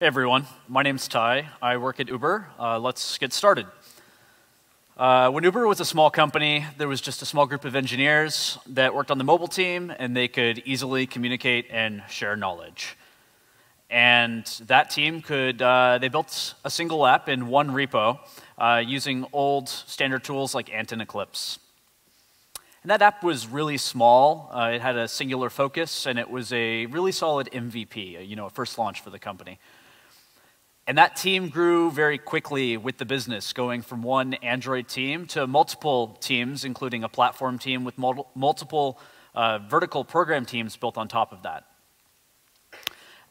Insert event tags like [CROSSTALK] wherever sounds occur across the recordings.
Hey everyone, my name's Ty. I work at Uber. Uh, let's get started. Uh, when Uber was a small company, there was just a small group of engineers that worked on the mobile team, and they could easily communicate and share knowledge. And that team could, uh, they built a single app in one repo uh, using old standard tools like Ant and Eclipse. And that app was really small. Uh, it had a singular focus, and it was a really solid MVP, you know, a first launch for the company. And that team grew very quickly with the business, going from one Android team to multiple teams, including a platform team with multiple uh, vertical program teams built on top of that.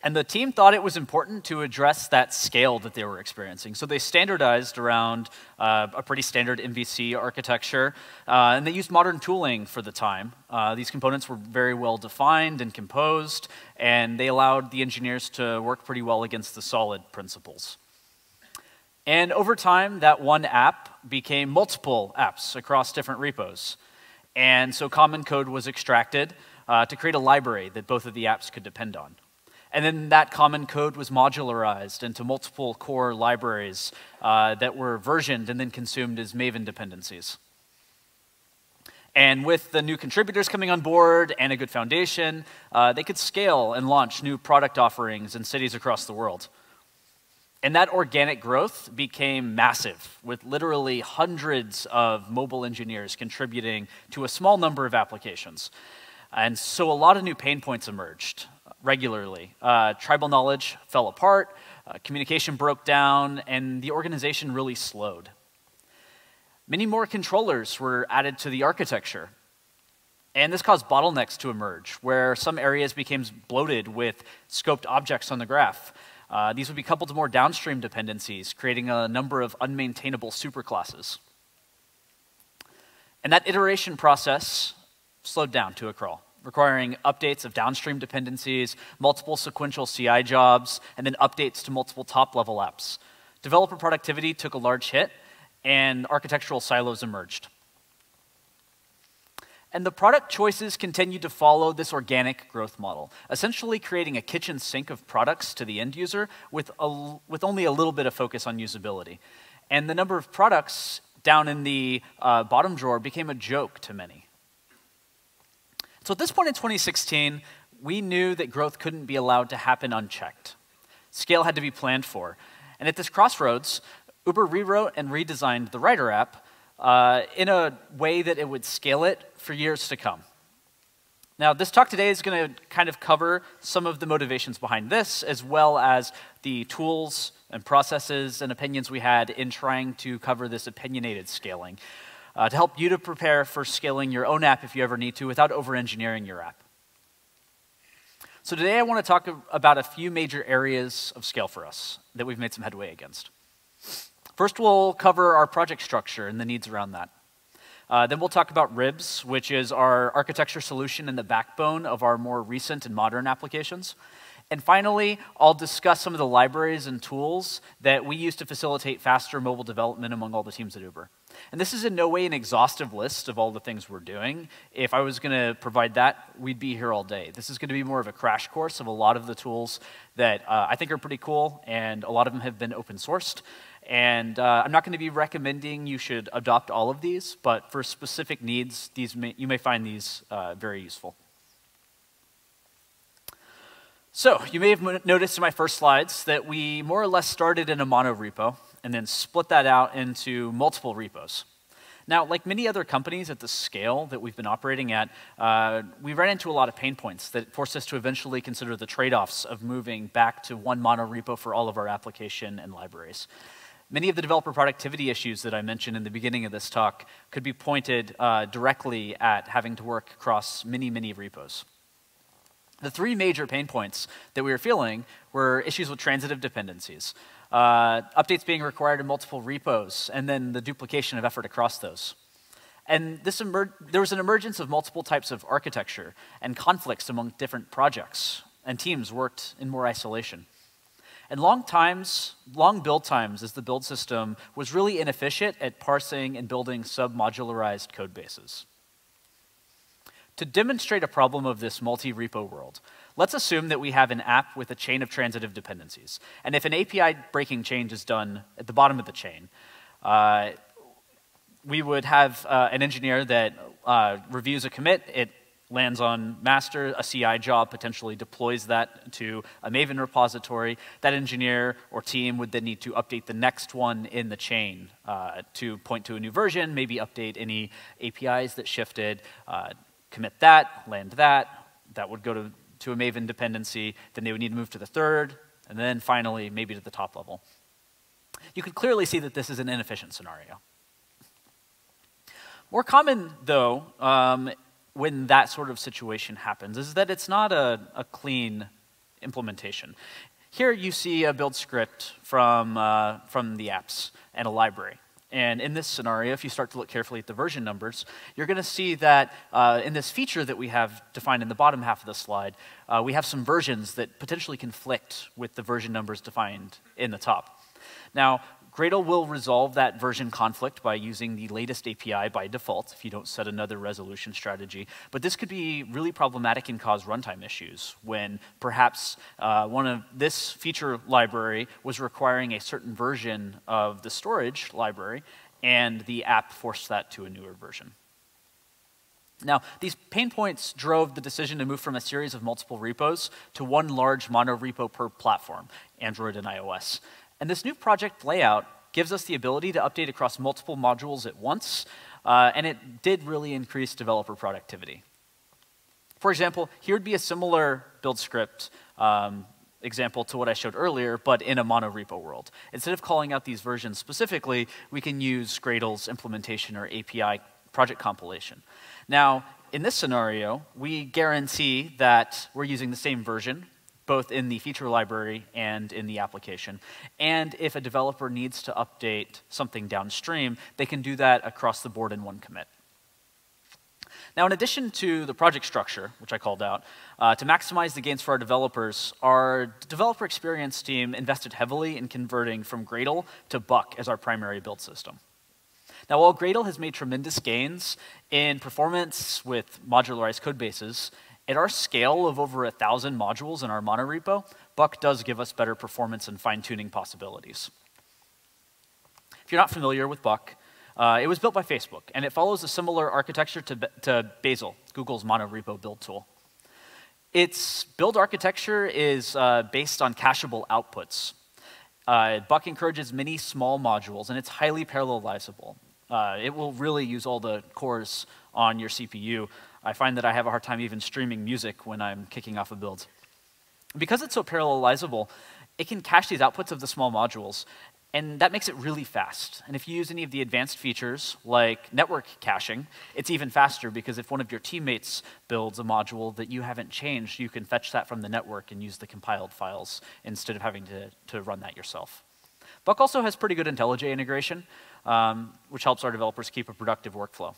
And the team thought it was important to address that scale that they were experiencing. So they standardized around uh, a pretty standard MVC architecture, uh, and they used modern tooling for the time. Uh, these components were very well defined and composed, and they allowed the engineers to work pretty well against the solid principles. And over time, that one app became multiple apps across different repos. And so common code was extracted uh, to create a library that both of the apps could depend on. And then that common code was modularized into multiple core libraries uh, that were versioned and then consumed as Maven dependencies. And with the new contributors coming on board and a good foundation, uh, they could scale and launch new product offerings in cities across the world. And that organic growth became massive, with literally hundreds of mobile engineers contributing to a small number of applications. And so a lot of new pain points emerged regularly. Uh, tribal knowledge fell apart, uh, communication broke down, and the organization really slowed. Many more controllers were added to the architecture. And this caused bottlenecks to emerge, where some areas became bloated with scoped objects on the graph. Uh, these would be coupled to more downstream dependencies, creating a number of unmaintainable superclasses. And that iteration process slowed down to a crawl requiring updates of downstream dependencies, multiple sequential CI jobs, and then updates to multiple top level apps. Developer productivity took a large hit, and architectural silos emerged. And the product choices continued to follow this organic growth model, essentially creating a kitchen sink of products to the end user with, a, with only a little bit of focus on usability. And the number of products down in the uh, bottom drawer became a joke to many. So at this point in 2016, we knew that growth couldn't be allowed to happen unchecked. Scale had to be planned for. And at this crossroads, Uber rewrote and redesigned the Rider app uh, in a way that it would scale it for years to come. Now, this talk today is going to kind of cover some of the motivations behind this, as well as the tools and processes and opinions we had in trying to cover this opinionated scaling uh, to help you to prepare for scaling your own app if you ever need to without over engineering your app. So, today I want to talk about a few major areas of scale for us that we've made some headway against. First, we'll cover our project structure and the needs around that. Uh, then we'll talk about RIBS, which is our architecture solution and the backbone of our more recent and modern applications. And finally, I'll discuss some of the libraries and tools that we use to facilitate faster mobile development among all the teams at Uber. And this is in no way an exhaustive list of all the things we're doing. If I was going to provide that, we'd be here all day. This is going to be more of a crash course of a lot of the tools that uh, I think are pretty cool, and a lot of them have been open sourced. And uh, I'm not going to be recommending you should adopt all of these, but for specific needs, these may, you may find these uh, very useful. So, you may have noticed in my first slides that we more or less started in a mono repo and then split that out into multiple repos. Now, like many other companies at the scale that we've been operating at, uh, we ran into a lot of pain points that forced us to eventually consider the trade offs of moving back to one mono repo for all of our application and libraries. Many of the developer productivity issues that I mentioned in the beginning of this talk could be pointed uh, directly at having to work across many, many repos. The three major pain points that we were feeling were issues with transitive dependencies, uh, updates being required in multiple repos, and then the duplication of effort across those. And this there was an emergence of multiple types of architecture and conflicts among different projects, and teams worked in more isolation. And long times, long build times as the build system was really inefficient at parsing and building sub-modularized code bases. To demonstrate a problem of this multi-repo world, Let's assume that we have an app with a chain of transitive dependencies. And if an API breaking change is done at the bottom of the chain, uh, we would have uh, an engineer that uh, reviews a commit, it lands on master, a CI job potentially deploys that to a Maven repository. That engineer or team would then need to update the next one in the chain uh, to point to a new version, maybe update any APIs that shifted, uh, commit that, land that. That would go to, to a Maven dependency. Then they would need to move to the third, and then finally, maybe to the top level. You can clearly see that this is an inefficient scenario. More common, though, um, when that sort of situation happens is that it's not a, a clean implementation. Here you see a build script from, uh, from the apps and a library. And in this scenario, if you start to look carefully at the version numbers, you're going to see that uh, in this feature that we have defined in the bottom half of the slide, uh, we have some versions that potentially conflict with the version numbers defined in the top. Now, Gradle will resolve that version conflict by using the latest API by default if you don't set another resolution strategy. But this could be really problematic and cause runtime issues when perhaps uh, one of this feature library was requiring a certain version of the storage library and the app forced that to a newer version. Now, these pain points drove the decision to move from a series of multiple repos to one large mono repo per platform, Android and iOS. And this new project layout gives us the ability to update across multiple modules at once, uh, and it did really increase developer productivity. For example, here would be a similar build script um, example to what I showed earlier, but in a monorepo world. Instead of calling out these versions specifically, we can use Gradle's implementation or API project compilation. Now, in this scenario, we guarantee that we're using the same version both in the feature library and in the application. And if a developer needs to update something downstream, they can do that across the board in one commit. Now, in addition to the project structure, which I called out, uh, to maximize the gains for our developers, our developer experience team invested heavily in converting from Gradle to Buck as our primary build system. Now, while Gradle has made tremendous gains in performance with modularized code bases, at our scale of over a thousand modules in our monorepo, Buck does give us better performance and fine-tuning possibilities. If you're not familiar with Buck, uh, it was built by Facebook, and it follows a similar architecture to, to Bazel, Google's monorepo build tool. Its build architecture is uh, based on cacheable outputs. Uh, Buck encourages many small modules, and it's highly parallelizable. Uh, it will really use all the cores on your CPU, I find that I have a hard time even streaming music when I'm kicking off a build. Because it's so parallelizable, it can cache these outputs of the small modules, and that makes it really fast. And if you use any of the advanced features, like network caching, it's even faster because if one of your teammates builds a module that you haven't changed, you can fetch that from the network and use the compiled files instead of having to, to run that yourself. Buck also has pretty good IntelliJ integration, um, which helps our developers keep a productive workflow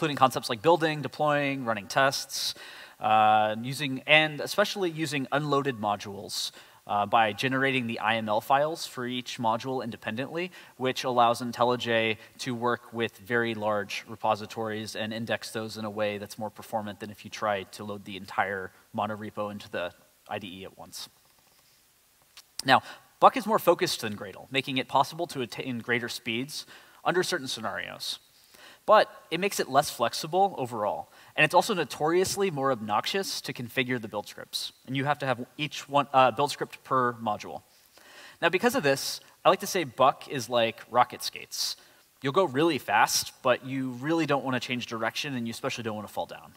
including concepts like building, deploying, running tests, uh, using, and especially using unloaded modules uh, by generating the IML files for each module independently, which allows IntelliJ to work with very large repositories and index those in a way that's more performant than if you try to load the entire monorepo into the IDE at once. Now, Buck is more focused than Gradle, making it possible to attain greater speeds under certain scenarios but it makes it less flexible overall. And it's also notoriously more obnoxious to configure the build scripts. And you have to have each one uh, build script per module. Now, because of this, I like to say Buck is like rocket skates. You'll go really fast, but you really don't want to change direction, and you especially don't want to fall down.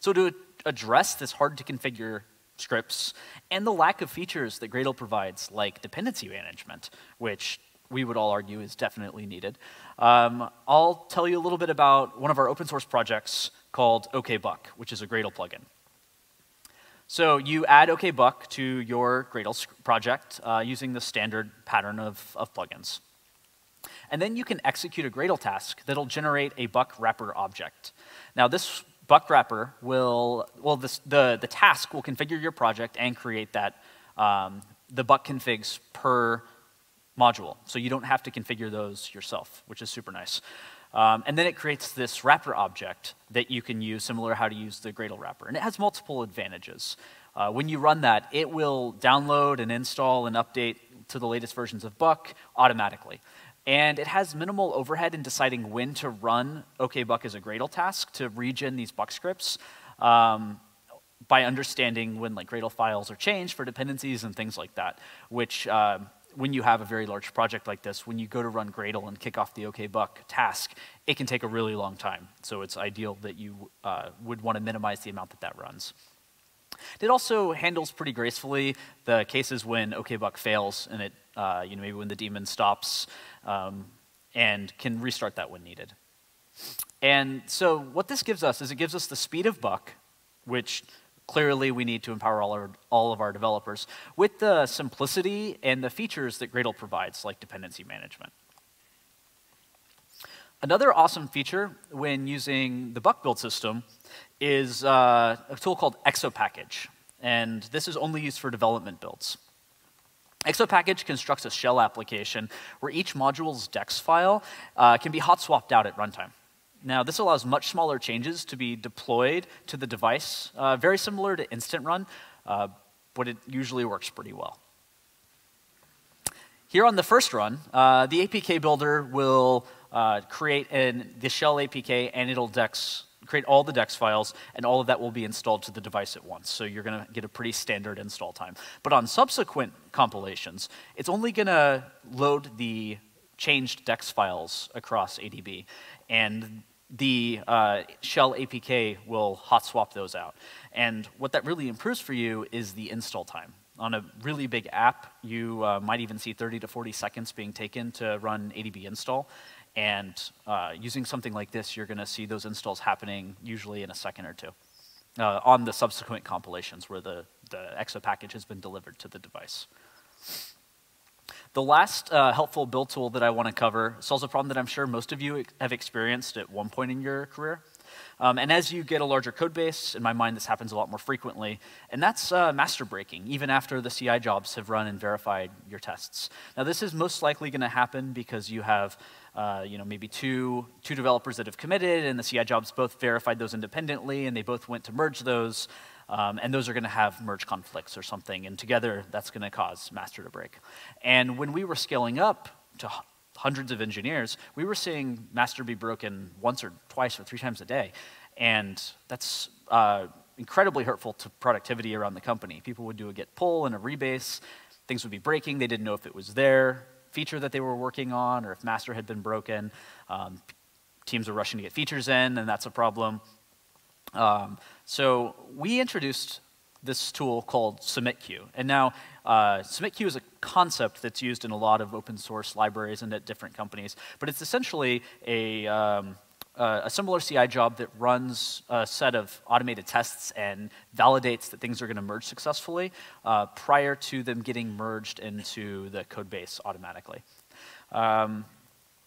So, to address this hard to configure scripts and the lack of features that Gradle provides, like dependency management, which we would all argue is definitely needed. Um, I'll tell you a little bit about one of our open source projects called OKBuck, which is a Gradle plugin. So you add OKBuck to your Gradle project uh, using the standard pattern of, of plugins. And then you can execute a Gradle task that'll generate a buck wrapper object. Now this buck wrapper will, well, this, the, the task will configure your project and create that, um, the buck configs per module. So you don't have to configure those yourself, which is super nice. Um, and then it creates this wrapper object that you can use, similar how to use the Gradle wrapper. And it has multiple advantages. Uh, when you run that, it will download and install and update to the latest versions of Buck automatically. And it has minimal overhead in deciding when to run OKBuck as a Gradle task to regen these Buck scripts um, by understanding when like Gradle files are changed for dependencies and things like that, which uh, when you have a very large project like this, when you go to run Gradle and kick off the OKBuck task, it can take a really long time. So it's ideal that you uh, would want to minimize the amount that that runs. It also handles pretty gracefully the cases when OKBuck fails and it, uh, you know, maybe when the daemon stops um, and can restart that when needed. And so what this gives us is it gives us the speed of Buck, which clearly we need to empower all, our, all of our developers, with the simplicity and the features that Gradle provides, like dependency management. Another awesome feature when using the Buck build system is uh, a tool called Exopackage. And this is only used for development builds. Exopackage constructs a shell application where each module's DEX file uh, can be hot swapped out at runtime. Now, this allows much smaller changes to be deployed to the device, uh, very similar to Instant Run, uh, but it usually works pretty well. Here on the first run, uh, the APK builder will uh, create an, the shell APK and it'll dex, create all the DEX files, and all of that will be installed to the device at once. So you're going to get a pretty standard install time. But on subsequent compilations, it's only going to load the changed DEX files across ADB. And the uh, shell APK will hot swap those out. And what that really improves for you is the install time. On a really big app, you uh, might even see 30 to 40 seconds being taken to run ADB install. And uh, using something like this, you're going to see those installs happening usually in a second or two uh, on the subsequent compilations where the, the EXO package has been delivered to the device. The last uh, helpful build tool that I want to cover solves a problem that I'm sure most of you have experienced at one point in your career. Um, and as you get a larger code base, in my mind, this happens a lot more frequently, and that's uh, master breaking, even after the CI jobs have run and verified your tests. Now, this is most likely going to happen because you have uh, you know, maybe two, two developers that have committed, and the CI jobs both verified those independently, and they both went to merge those. Um, and those are going to have merge conflicts or something, and together that's going to cause master to break. And when we were scaling up to hundreds of engineers, we were seeing master be broken once or twice or three times a day. And that's uh, incredibly hurtful to productivity around the company. People would do a git pull and a rebase, things would be breaking, they didn't know if it was their feature that they were working on or if master had been broken. Um, teams are rushing to get features in, and that's a problem. Um, so we introduced this tool called submit queue. And now uh, submit queue is a concept that's used in a lot of open source libraries and at different companies, but it's essentially a, um, a similar CI job that runs a set of automated tests and validates that things are going to merge successfully uh, prior to them getting merged into the code base automatically. Um,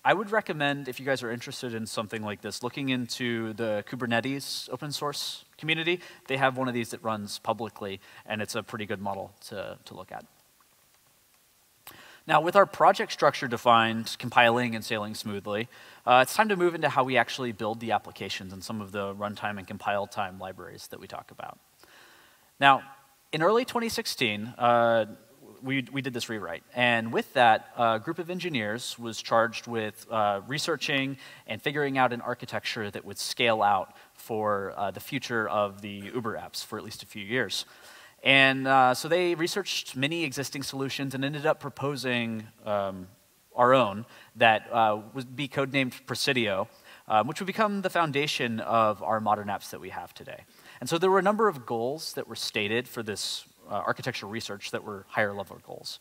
I would recommend, if you guys are interested in something like this, looking into the Kubernetes open source community. They have one of these that runs publicly, and it's a pretty good model to, to look at. Now, with our project structure defined, compiling and sailing smoothly, uh, it's time to move into how we actually build the applications and some of the runtime and compile time libraries that we talk about. Now, in early 2016, uh, we, we did this rewrite. And with that, a group of engineers was charged with uh, researching and figuring out an architecture that would scale out for uh, the future of the Uber apps for at least a few years. And uh, so they researched many existing solutions and ended up proposing um, our own that uh, would be codenamed Presidio, um, which would become the foundation of our modern apps that we have today. And so there were a number of goals that were stated for this uh, architecture research that were higher level goals.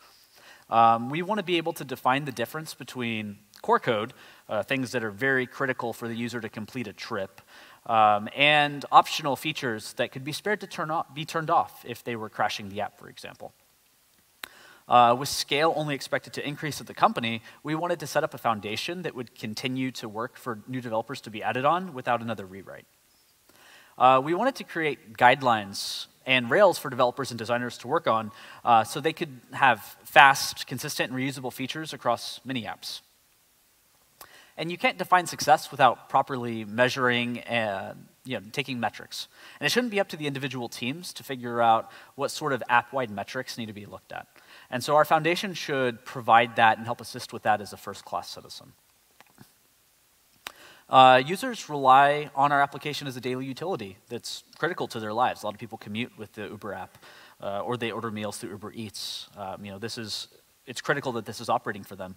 Um, we want to be able to define the difference between core code, uh, things that are very critical for the user to complete a trip, um, and optional features that could be spared to turn off, be turned off if they were crashing the app, for example. Uh, with scale only expected to increase at the company, we wanted to set up a foundation that would continue to work for new developers to be added on without another rewrite. Uh, we wanted to create guidelines and Rails for developers and designers to work on uh, so they could have fast, consistent, and reusable features across many apps. And you can't define success without properly measuring and you know, taking metrics. And it shouldn't be up to the individual teams to figure out what sort of app-wide metrics need to be looked at. And so our foundation should provide that and help assist with that as a first-class citizen. Uh, users rely on our application as a daily utility that's critical to their lives. A lot of people commute with the Uber app, uh, or they order meals through Uber Eats. Um, you know, this is, it's critical that this is operating for them.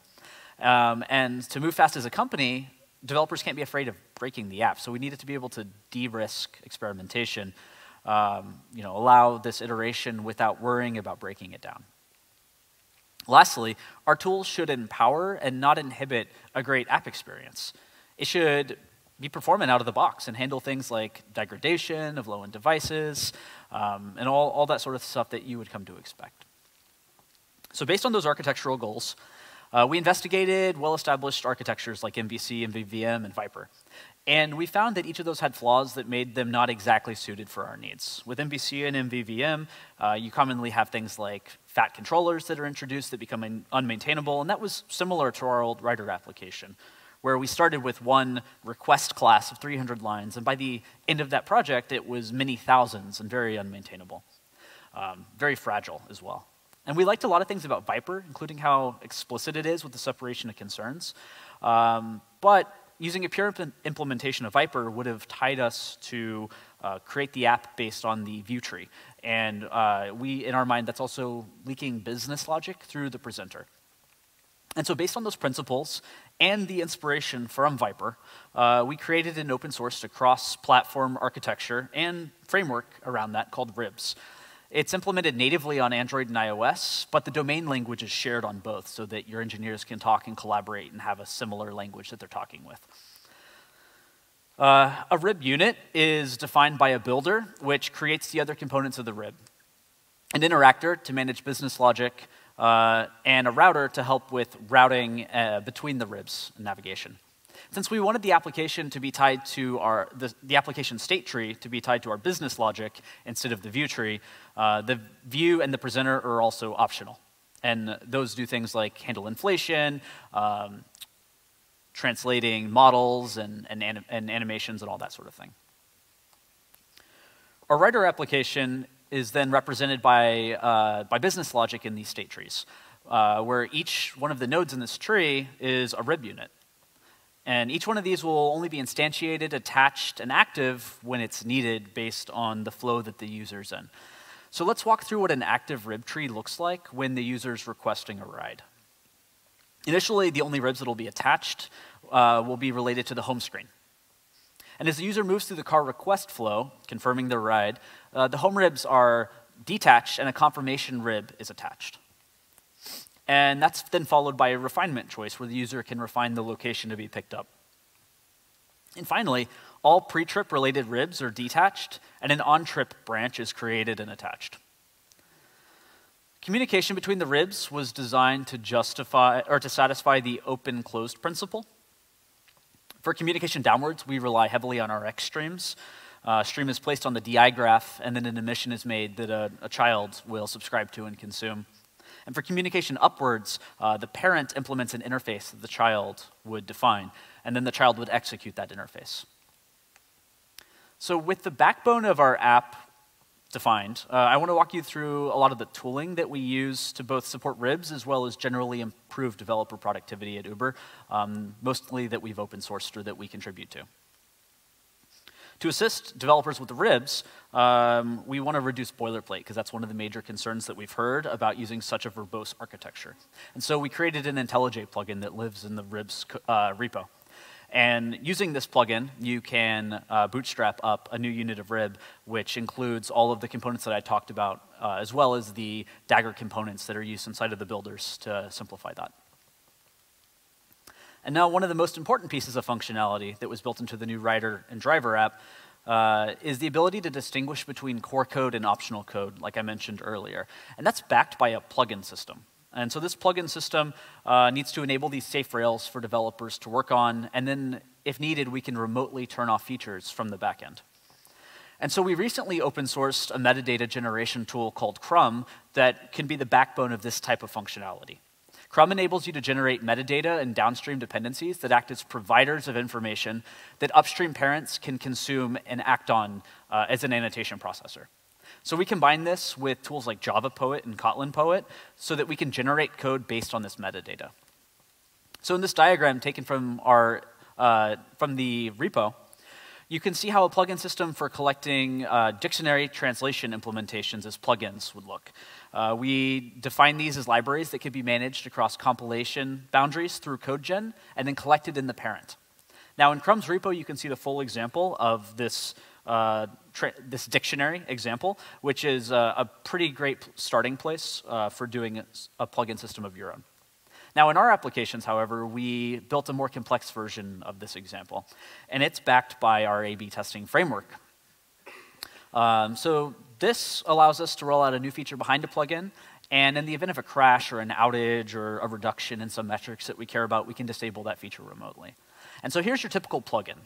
Um, and to move fast as a company, developers can't be afraid of breaking the app. So we needed to be able to de-risk experimentation, um, you know, allow this iteration without worrying about breaking it down. Lastly, our tools should empower and not inhibit a great app experience. It should be performant out of the box and handle things like degradation of low-end devices um, and all, all that sort of stuff that you would come to expect. So based on those architectural goals, uh, we investigated well-established architectures like MVC, MVVM, and Viper. And we found that each of those had flaws that made them not exactly suited for our needs. With MVC and MVVM, uh, you commonly have things like fat controllers that are introduced that become unmaintainable, and that was similar to our old Rider application, where we started with one request class of 300 lines, and by the end of that project, it was many thousands and very unmaintainable. Um, very fragile as well. And we liked a lot of things about Viper, including how explicit it is with the separation of concerns. Um, but using a pure imp implementation of Viper would have tied us to uh, create the app based on the view tree. And uh, we, in our mind, that's also leaking business logic through the presenter. And so based on those principles and the inspiration from Viper, uh, we created an open source cross-platform architecture and framework around that called RIBS. It's implemented natively on Android and iOS, but the domain language is shared on both so that your engineers can talk and collaborate and have a similar language that they're talking with. Uh, a RIB unit is defined by a builder, which creates the other components of the RIB. An interactor to manage business logic, uh, and a router to help with routing uh, between the RIBs and navigation. Since we wanted the application to be tied to our, the, the application state tree to be tied to our business logic instead of the view tree, uh, the view and the presenter are also optional. And those do things like handle inflation, um, translating models and, and, and animations and all that sort of thing. Our Rider application is then represented by, uh, by business logic in these state trees, uh, where each one of the nodes in this tree is a RIB unit. And each one of these will only be instantiated, attached, and active when it's needed based on the flow that the user's in. So let's walk through what an active rib tree looks like when the user's requesting a ride. Initially, the only ribs that will be attached uh, will be related to the home screen. And as the user moves through the car request flow, confirming their ride, uh, the home ribs are detached and a confirmation rib is attached. And that's then followed by a refinement choice where the user can refine the location to be picked up. And finally, all pre-trip related ribs are detached and an on-trip branch is created and attached. Communication between the ribs was designed to justify or to satisfy the open-closed principle. For communication downwards, we rely heavily on RX streams. Uh, stream is placed on the DI graph, and then an emission is made that a, a child will subscribe to and consume. And for communication upwards, uh, the parent implements an interface that the child would define, and then the child would execute that interface. So with the backbone of our app defined, uh, I want to walk you through a lot of the tooling that we use to both support RIBs as well as generally improve developer productivity at Uber, um, mostly that we've open sourced or that we contribute to. To assist developers with the ribs, um, we want to reduce boilerplate because that's one of the major concerns that we've heard about using such a verbose architecture. And so we created an IntelliJ plugin that lives in the ribs uh, repo. And using this plugin, you can uh, bootstrap up a new unit of rib, which includes all of the components that I talked about, uh, as well as the Dagger components that are used inside of the builders to simplify that. And now one of the most important pieces of functionality that was built into the new Rider and Driver app uh, is the ability to distinguish between core code and optional code, like I mentioned earlier. And that's backed by a plugin system. And so this plugin system uh, needs to enable these safe rails for developers to work on, and then if needed, we can remotely turn off features from the backend. And so we recently open sourced a metadata generation tool called Crumb that can be the backbone of this type of functionality. Crumb enables you to generate metadata and downstream dependencies that act as providers of information that upstream parents can consume and act on uh, as an annotation processor. So we combine this with tools like Java Poet and Kotlin Poet so that we can generate code based on this metadata. So in this diagram taken from, our, uh, from the repo, you can see how a plugin system for collecting uh, dictionary translation implementations as plugins would look. Uh, we define these as libraries that can be managed across compilation boundaries through CodeGen and then collected in the parent. Now in Crumb's repo, you can see the full example of this, uh, this dictionary example, which is uh, a pretty great starting place uh, for doing a plugin system of your own. Now, in our applications, however, we built a more complex version of this example, and it's backed by our A-B testing framework. Um, so this allows us to roll out a new feature behind a plugin, and in the event of a crash or an outage or a reduction in some metrics that we care about, we can disable that feature remotely. And so here's your typical plugin.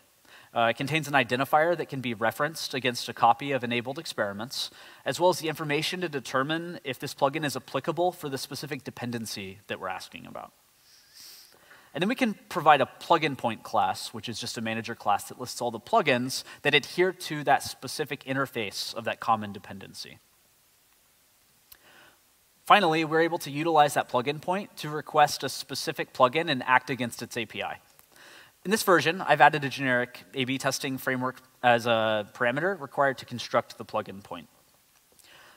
Uh, it contains an identifier that can be referenced against a copy of enabled experiments, as well as the information to determine if this plugin is applicable for the specific dependency that we're asking about. And then we can provide a plugin point class, which is just a manager class that lists all the plugins that adhere to that specific interface of that common dependency. Finally, we're able to utilize that plugin point to request a specific plugin and act against its API. In this version, I've added a generic A-B testing framework as a parameter required to construct the plugin point.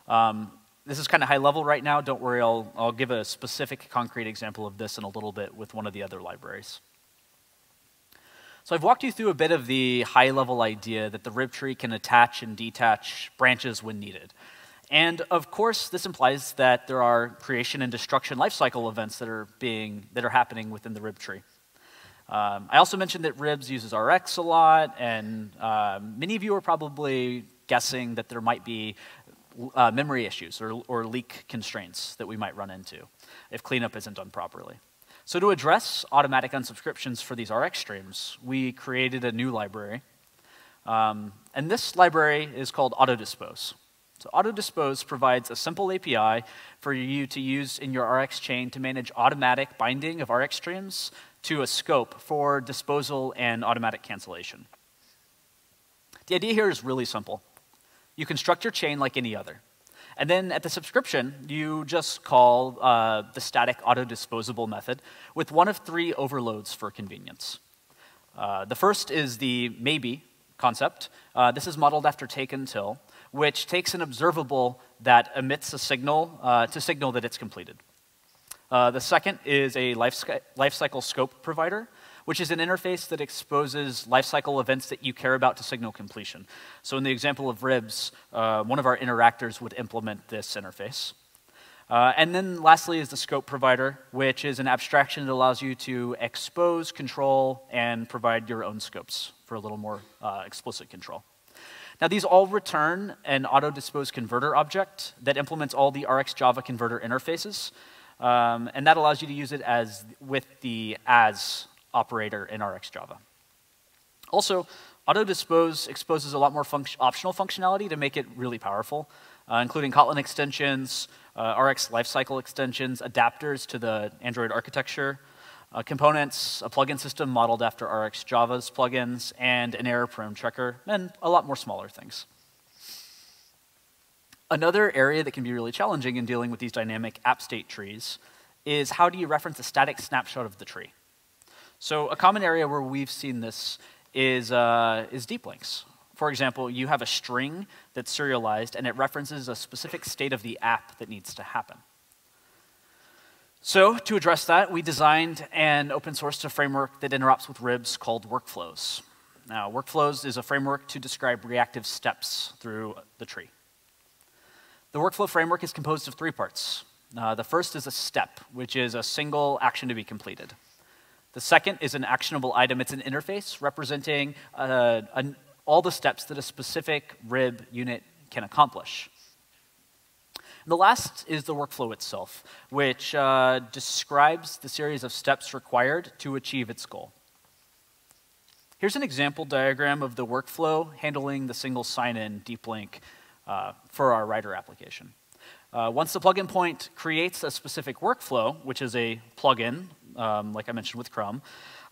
Um, this is kind of high level right now. Don't worry, I'll, I'll give a specific concrete example of this in a little bit with one of the other libraries. So I've walked you through a bit of the high level idea that the rib tree can attach and detach branches when needed. And of course, this implies that there are creation and destruction lifecycle events that are, being, that are happening within the rib tree. Um, I also mentioned that RIBS uses RX a lot, and uh, many of you are probably guessing that there might be uh, memory issues or, or leak constraints that we might run into if cleanup isn't done properly. So to address automatic unsubscriptions for these RX streams, we created a new library. Um, and this library is called Autodispose. So Autodispose provides a simple API for you to use in your RX chain to manage automatic binding of RX streams to a scope for disposal and automatic cancellation. The idea here is really simple. You construct your chain like any other. And then at the subscription, you just call uh, the static auto-disposable method with one of three overloads for convenience. Uh, the first is the maybe concept. Uh, this is modeled after take until, which takes an observable that emits a signal uh, to signal that it's completed. Uh, the second is a lifecycle scope provider, which is an interface that exposes lifecycle events that you care about to signal completion. So in the example of RIBS, uh, one of our interactors would implement this interface. Uh, and then lastly is the scope provider, which is an abstraction that allows you to expose, control, and provide your own scopes for a little more uh, explicit control. Now these all return an auto-dispose converter object that implements all the RxJava converter interfaces, um, and that allows you to use it as with the as operator in RxJava. Also, auto-dispose exposes a lot more func optional functionality to make it really powerful, uh, including Kotlin extensions, uh, Rx lifecycle extensions, adapters to the Android architecture, uh, components, a plugin system modeled after RxJava's plugins, and an error-prone checker, and a lot more smaller things. Another area that can be really challenging in dealing with these dynamic app state trees is how do you reference a static snapshot of the tree? So a common area where we've seen this is, uh, is deep links. For example, you have a string that's serialized and it references a specific state of the app that needs to happen. So to address that, we designed an open source framework that interops with RIBS called Workflows. Now, Workflows is a framework to describe reactive steps through the tree. The workflow framework is composed of three parts. Uh, the first is a step, which is a single action to be completed. The second is an actionable item. It's an interface representing uh, an, all the steps that a specific RIB unit can accomplish. And the last is the workflow itself, which uh, describes the series of steps required to achieve its goal. Here's an example diagram of the workflow handling the single sign-in deep link uh, for our Rider application. Uh, once the plugin point creates a specific workflow, which is a plugin, um, like I mentioned with Crumb,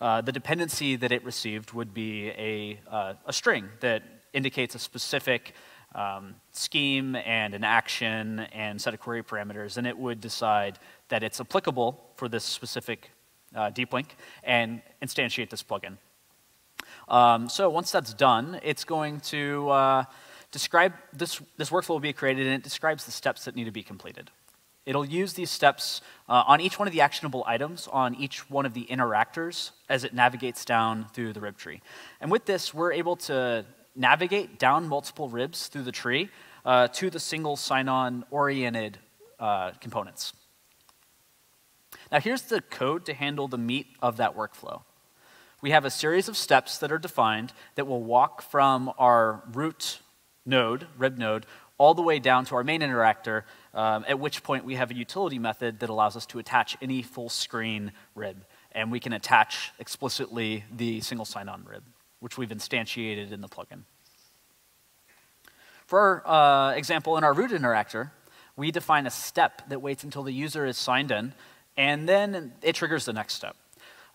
uh, the dependency that it received would be a, uh, a string that indicates a specific um, scheme and an action and set of query parameters, and it would decide that it's applicable for this specific uh, deep link and instantiate this plugin. Um, so once that's done, it's going to uh, describe this, this workflow will be created and it describes the steps that need to be completed. It'll use these steps uh, on each one of the actionable items on each one of the interactors as it navigates down through the rib tree. And with this, we're able to navigate down multiple ribs through the tree uh, to the single sign-on oriented uh, components. Now here's the code to handle the meat of that workflow. We have a series of steps that are defined that will walk from our root node, rib node, all the way down to our main interactor, um, at which point we have a utility method that allows us to attach any full screen rib. And we can attach explicitly the single sign-on rib, which we've instantiated in the plugin. For our uh, example, in our root interactor, we define a step that waits until the user is signed in, and then it triggers the next step.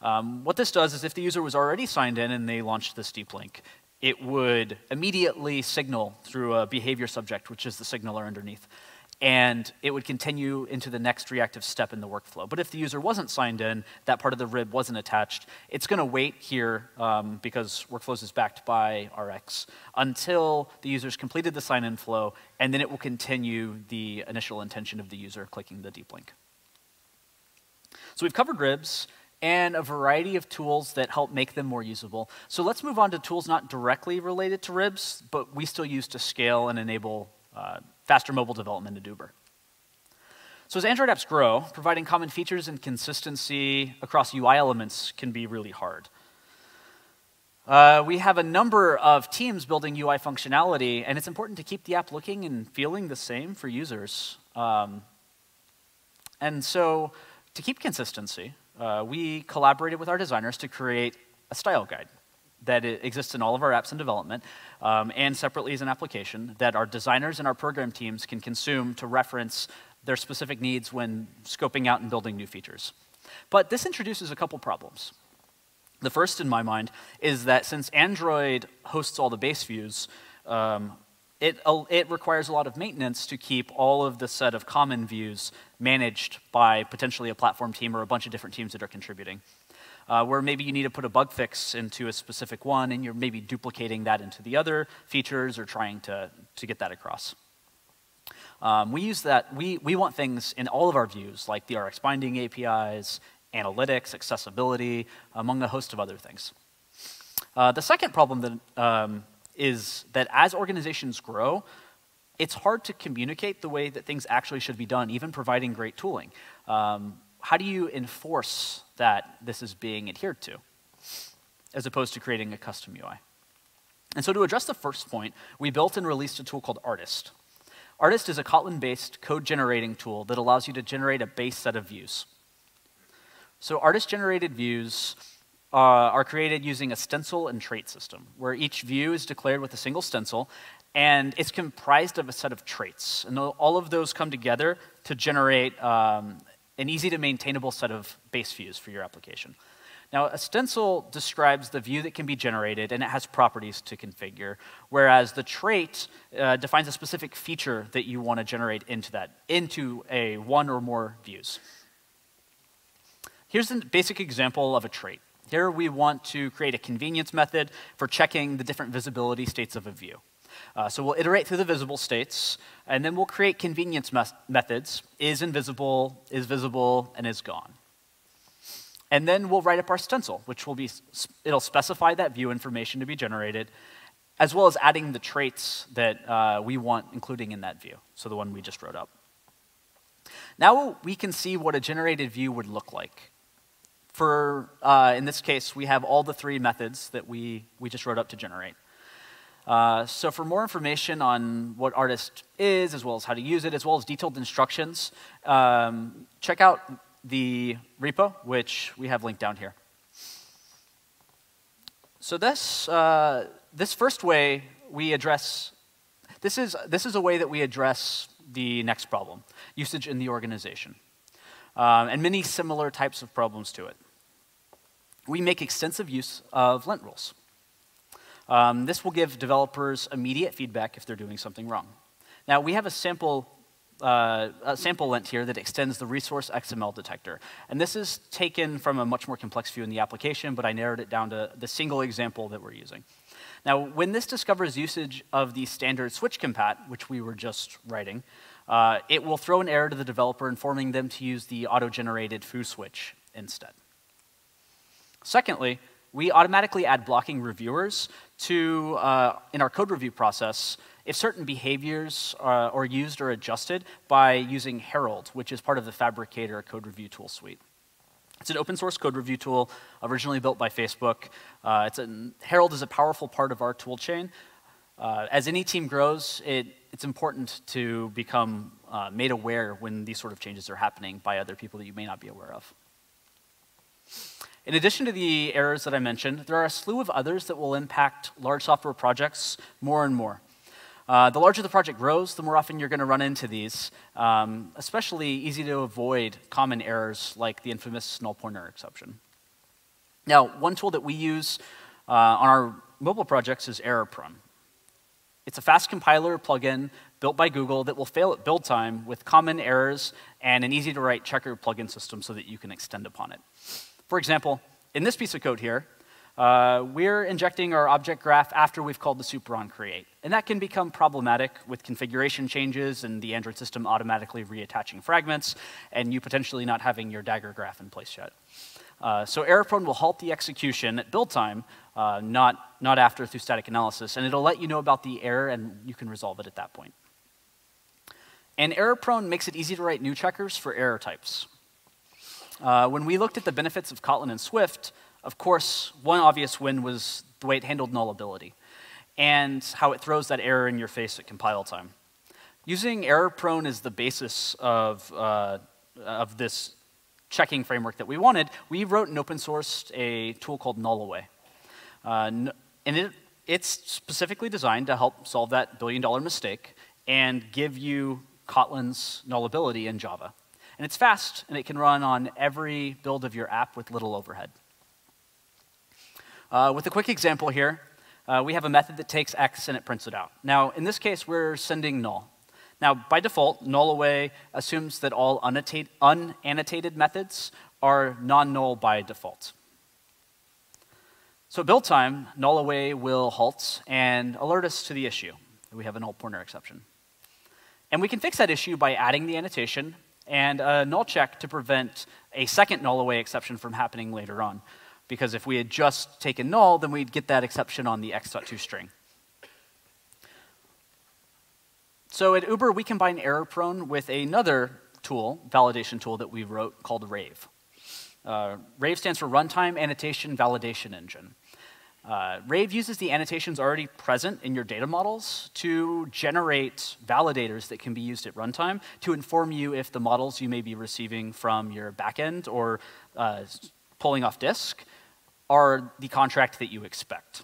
Um, what this does is if the user was already signed in and they launched this deep link, it would immediately signal through a behavior subject, which is the signaler underneath, and it would continue into the next reactive step in the workflow. But if the user wasn't signed in, that part of the rib wasn't attached, it's going to wait here um, because Workflows is backed by RX until the user's completed the sign-in flow, and then it will continue the initial intention of the user clicking the deep link. So we've covered ribs and a variety of tools that help make them more usable. So let's move on to tools not directly related to ribs, but we still use to scale and enable uh, faster mobile development at Uber. So as Android apps grow, providing common features and consistency across UI elements can be really hard. Uh, we have a number of teams building UI functionality, and it's important to keep the app looking and feeling the same for users. Um, and so to keep consistency, uh, we collaborated with our designers to create a style guide that exists in all of our apps in development um, and separately as an application that our designers and our program teams can consume to reference their specific needs when scoping out and building new features. But this introduces a couple problems. The first, in my mind, is that since Android hosts all the base views, um, it, it requires a lot of maintenance to keep all of the set of common views managed by potentially a platform team or a bunch of different teams that are contributing. Uh, where maybe you need to put a bug fix into a specific one and you're maybe duplicating that into the other features or trying to, to get that across. Um, we use that, we, we want things in all of our views, like the RX binding APIs, analytics, accessibility, among a host of other things. Uh, the second problem that um, is that as organizations grow, it's hard to communicate the way that things actually should be done, even providing great tooling. Um, how do you enforce that this is being adhered to, as opposed to creating a custom UI? And so to address the first point, we built and released a tool called Artist. Artist is a Kotlin-based code generating tool that allows you to generate a base set of views. So artist-generated views are created using a stencil and trait system, where each view is declared with a single stencil, and it's comprised of a set of traits. And all of those come together to generate um, an easy to maintainable set of base views for your application. Now, a stencil describes the view that can be generated, and it has properties to configure, whereas the trait uh, defines a specific feature that you want to generate into that, into a one or more views. Here's a basic example of a trait. Here we want to create a convenience method for checking the different visibility states of a view. Uh, so we'll iterate through the visible states, and then we'll create convenience methods, is invisible, is visible, and is gone. And then we'll write up our stencil, which will be, it'll specify that view information to be generated, as well as adding the traits that uh, we want including in that view, so the one we just wrote up. Now we can see what a generated view would look like. For, uh, in this case, we have all the three methods that we, we just wrote up to generate. Uh, so for more information on what Artist is, as well as how to use it, as well as detailed instructions, um, check out the repo, which we have linked down here. So this, uh, this first way we address, this is, this is a way that we address the next problem, usage in the organization, um, and many similar types of problems to it. We make extensive use of lint rules. Um, this will give developers immediate feedback if they're doing something wrong. Now, we have a sample, uh, a sample lint here that extends the resource XML detector. And this is taken from a much more complex view in the application, but I narrowed it down to the single example that we're using. Now, when this discovers usage of the standard switch compat, which we were just writing, uh, it will throw an error to the developer informing them to use the auto-generated foo switch instead. Secondly, we automatically add blocking reviewers to, uh, in our code review process, if certain behaviors uh, are used or adjusted by using Herald, which is part of the Phabricator code review tool suite. It's an open source code review tool originally built by Facebook. Uh, it's a, Herald is a powerful part of our tool chain. Uh, as any team grows, it, it's important to become uh, made aware when these sort of changes are happening by other people that you may not be aware of. In addition to the errors that I mentioned, there are a slew of others that will impact large software projects more and more. Uh, the larger the project grows, the more often you're going to run into these, um, especially easy to avoid common errors like the infamous null pointer exception. Now, one tool that we use uh, on our mobile projects is ErrorProne. It's a fast compiler plugin built by Google that will fail at build time with common errors and an easy to write checker plugin system so that you can extend upon it. For example, in this piece of code here, uh, we're injecting our object graph after we've called the super on create. And that can become problematic with configuration changes and the Android system automatically reattaching fragments and you potentially not having your Dagger graph in place yet. Uh, so ErrorProne will halt the execution at build time, uh, not, not after through static analysis, and it'll let you know about the error and you can resolve it at that point. And error prone makes it easy to write new checkers for error types. Uh, when we looked at the benefits of Kotlin and Swift, of course, one obvious win was the way it handled nullability and how it throws that error in your face at compile time. Using error prone as the basis of, uh, of this checking framework that we wanted, we wrote and open sourced a tool called Nullaway. Uh, and it, it's specifically designed to help solve that billion dollar mistake and give you Kotlin's nullability in Java. And it's fast, and it can run on every build of your app with little overhead. Uh, with a quick example here, uh, we have a method that takes x and it prints it out. Now, in this case, we're sending null. Now, by default, NullAway assumes that all unannotated methods are non-null by default. So at build time, NullAway will halt and alert us to the issue. We have a null pointer exception. And we can fix that issue by adding the annotation and a null check to prevent a second NullAway exception from happening later on. Because if we had just taken null, then we'd get that exception on the x.to string. So at Uber, we combine error prone with another tool, validation tool that we wrote called Rave. Uh, Rave stands for Runtime Annotation Validation Engine. Uh, Rave uses the annotations already present in your data models to generate validators that can be used at runtime to inform you if the models you may be receiving from your backend or uh, pulling off disk are the contract that you expect.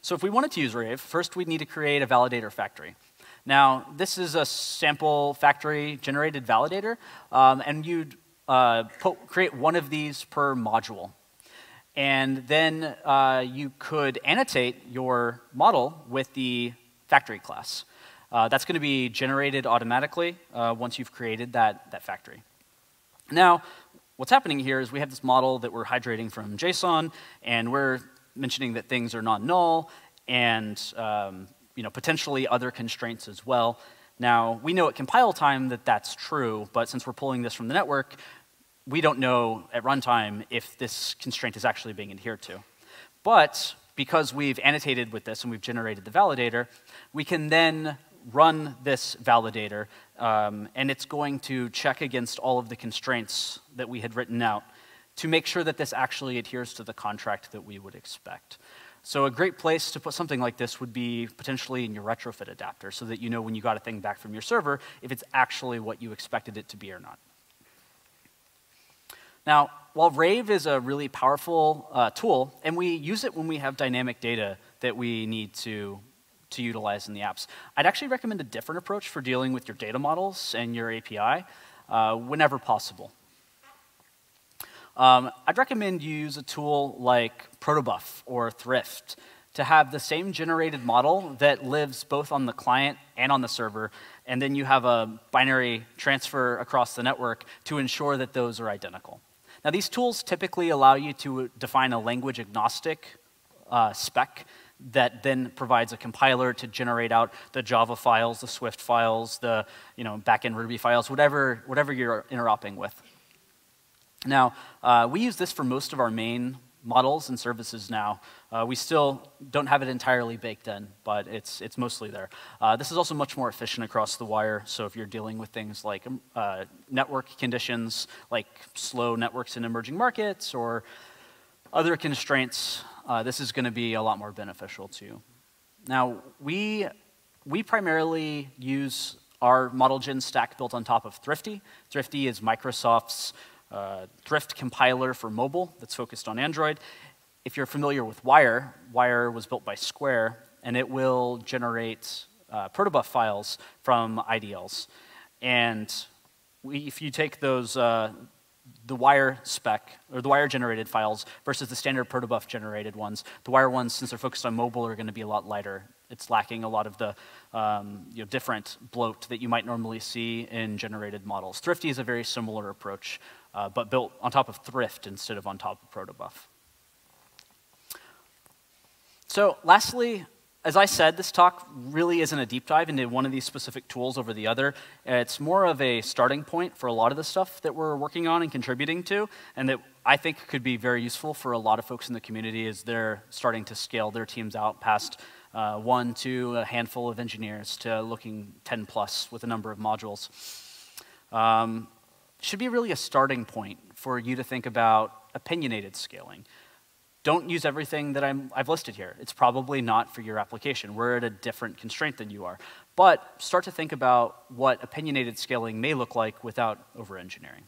So if we wanted to use Rave, first we'd need to create a validator factory. Now, this is a sample factory generated validator, um, and you'd uh, create one of these per module. And then uh, you could annotate your model with the factory class. Uh, that's going to be generated automatically uh, once you've created that, that factory. Now, what's happening here is we have this model that we're hydrating from JSON, and we're mentioning that things are non-null, and um, you know, potentially other constraints as well. Now, we know at compile time that that's true, but since we're pulling this from the network, we don't know at runtime if this constraint is actually being adhered to. But because we've annotated with this and we've generated the validator, we can then run this validator, um, and it's going to check against all of the constraints that we had written out to make sure that this actually adheres to the contract that we would expect. So a great place to put something like this would be potentially in your retrofit adapter so that you know when you got a thing back from your server if it's actually what you expected it to be or not. Now, while Rave is a really powerful uh, tool, and we use it when we have dynamic data that we need to, to utilize in the apps. I'd actually recommend a different approach for dealing with your data models and your API uh, whenever possible. Um, I'd recommend you use a tool like Protobuf or Thrift to have the same generated model that lives both on the client and on the server, and then you have a binary transfer across the network to ensure that those are identical. Now, these tools typically allow you to define a language agnostic uh, spec that then provides a compiler to generate out the Java files, the Swift files, the you know, backend Ruby files, whatever, whatever you're interoping with. Now, uh, we use this for most of our main models and services now. Uh, we still don't have it entirely baked in, but it's, it's mostly there. Uh, this is also much more efficient across the wire, so if you're dealing with things like um, uh, network conditions, like slow networks in emerging markets, or other constraints, uh, this is going to be a lot more beneficial to you. Now, we, we primarily use our model gen stack built on top of Thrifty. Thrifty is Microsoft's uh, Thrift compiler for mobile that's focused on Android. If you're familiar with Wire, Wire was built by Square, and it will generate uh, protobuf files from IDLs. And we, if you take those, uh, the wire spec, or the wire generated files versus the standard protobuf generated ones, the wire ones, since they're focused on mobile, are going to be a lot lighter. It's lacking a lot of the um, you know, different bloat that you might normally see in generated models. Thrifty is a very similar approach uh, but built on top of Thrift instead of on top of Protobuf. So lastly, as I said, this talk really isn't a deep dive into one of these specific tools over the other. It's more of a starting point for a lot of the stuff that we're working on and contributing to, and that I think could be very useful for a lot of folks in the community as they're starting to scale their teams out past uh, one to a handful of engineers to looking 10 plus with a number of modules. Um, should be really a starting point for you to think about opinionated scaling. Don't use everything that i have listed here. It's probably not for your application. We're at a different constraint than you are. But start to think about what opinionated scaling may look like without over-engineering.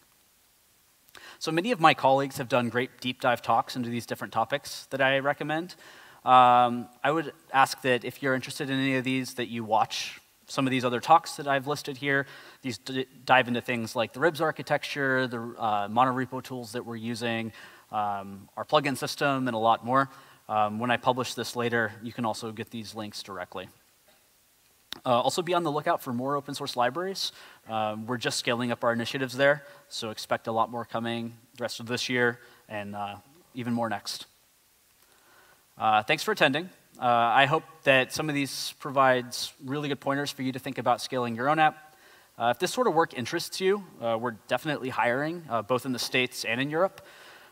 So many of my colleagues have done great deep dive talks into these different topics that I recommend. Um, I would ask that if you're interested in any of these, that you watch some of these other talks that I've listed here. These dive into things like the RIBS architecture, the uh, monorepo tools that we're using, um, our plugin system, and a lot more. Um, when I publish this later, you can also get these links directly. Uh, also be on the lookout for more open source libraries. Um, we're just scaling up our initiatives there, so expect a lot more coming the rest of this year and uh, even more next. Uh, thanks for attending. Uh, I hope that some of these provides really good pointers for you to think about scaling your own app. Uh, if this sort of work interests you, uh, we're definitely hiring, uh, both in the States and in Europe.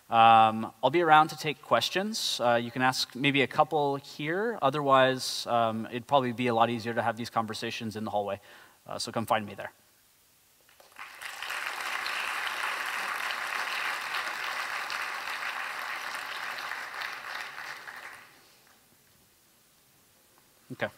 Um, I'll be around to take questions. Uh, you can ask maybe a couple here. Otherwise, um, it'd probably be a lot easier to have these conversations in the hallway. Uh, so come find me there. Okay.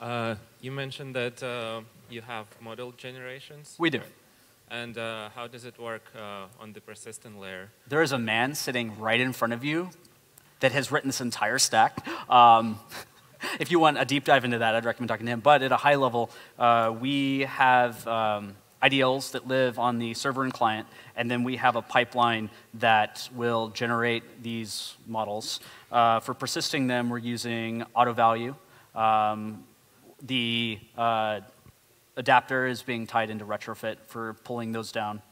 Uh, you mentioned that uh, you have model generations. We do. And uh, how does it work uh, on the persistent layer? There is a man sitting right in front of you that has written this entire stack. Um, [LAUGHS] if you want a deep dive into that, I'd recommend talking to him. But at a high level, uh, we have um, IDLs that live on the server and client, and then we have a pipeline that will generate these models. Uh, for persisting them, we're using AutoValue. Um, the uh, adapter is being tied into retrofit for pulling those down.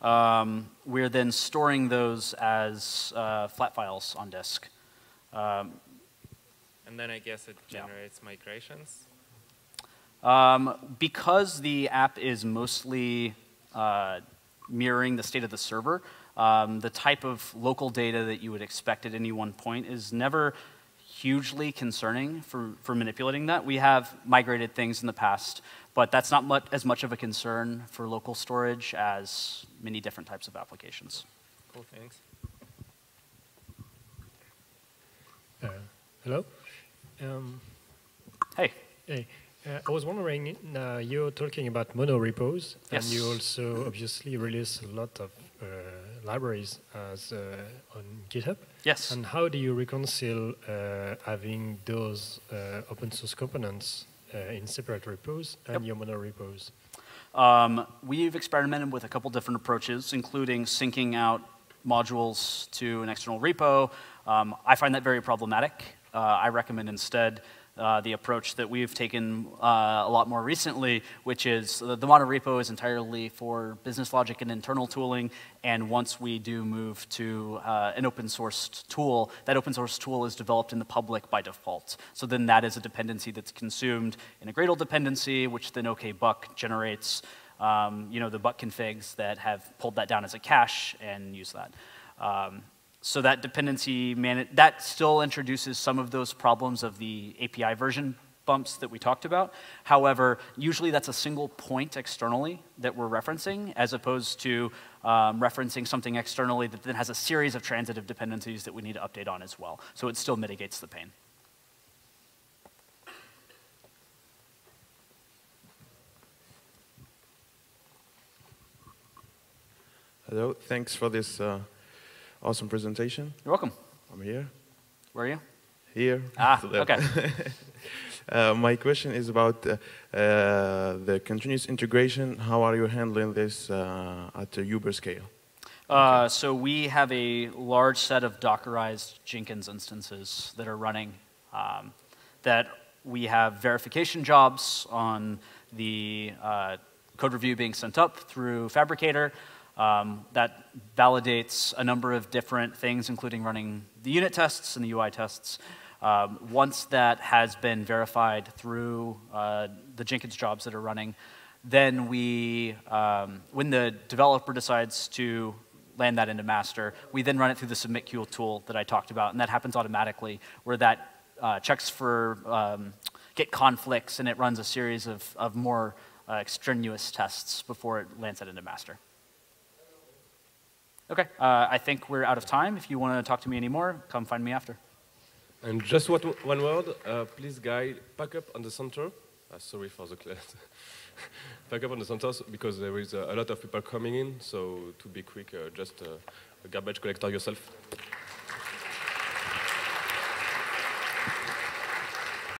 Um, we're then storing those as uh, flat files on disk. Um, and then I guess it generates yeah. migrations? Um, because the app is mostly uh, mirroring the state of the server, um, the type of local data that you would expect at any one point is never hugely concerning for, for manipulating that. We have migrated things in the past, but that's not much, as much of a concern for local storage as many different types of applications. Cool, thanks. Uh, hello? Um, hey. Hey. Uh, I was wondering, uh, you're talking about mono repos, Yes. and you also obviously release a lot of uh, libraries as uh, on GitHub. Yes. And how do you reconcile uh, having those uh, open source components uh, in separate repos and Yep. your mono repos? Um, we've experimented with a couple different approaches, including syncing out modules to an external repo. Um, I find that very problematic. Uh, I recommend instead uh, the approach that we've taken uh, a lot more recently, which is the, the mono repo is entirely for business logic and internal tooling. And once we do move to uh, an open source tool, that open source tool is developed in the public by default. So then that is a dependency that's consumed in a Gradle dependency, which then OKBuck generates um, you know, the buck configs that have pulled that down as a cache and use that. Um, so that dependency, man, that still introduces some of those problems of the API version bumps that we talked about. However, usually that's a single point externally that we're referencing, as opposed to um, referencing something externally that then has a series of transitive dependencies that we need to update on as well. So it still mitigates the pain. Hello, thanks for this uh, awesome presentation. You're welcome. I'm here. Where are you? Here. Ah, to the left. okay. [LAUGHS] uh, my question is about uh, uh, the continuous integration. How are you handling this uh, at the Uber scale? Uh, so we have a large set of Dockerized Jenkins instances that are running um, that we have verification jobs on the uh, code review being sent up through Phabricator. Um, that validates a number of different things, including running the unit tests and the UI tests. Um, once that has been verified through uh, the Jenkins jobs that are running, then we, um, when the developer decides to land that into master, we then run it through the submitqueue tool that I talked about, and that happens automatically, where that uh, checks for um, git conflicts, and it runs a series of, of more uh, extraneous tests before it lands that into master. Okay, uh, I think we're out of time. If you want to talk to me anymore, come find me after. And just what, one word, uh, please, guy, pack up on the center. Uh, sorry for the class. [LAUGHS] pack up on the center because there is a lot of people coming in. So to be quick, uh, just uh, a garbage collector yourself.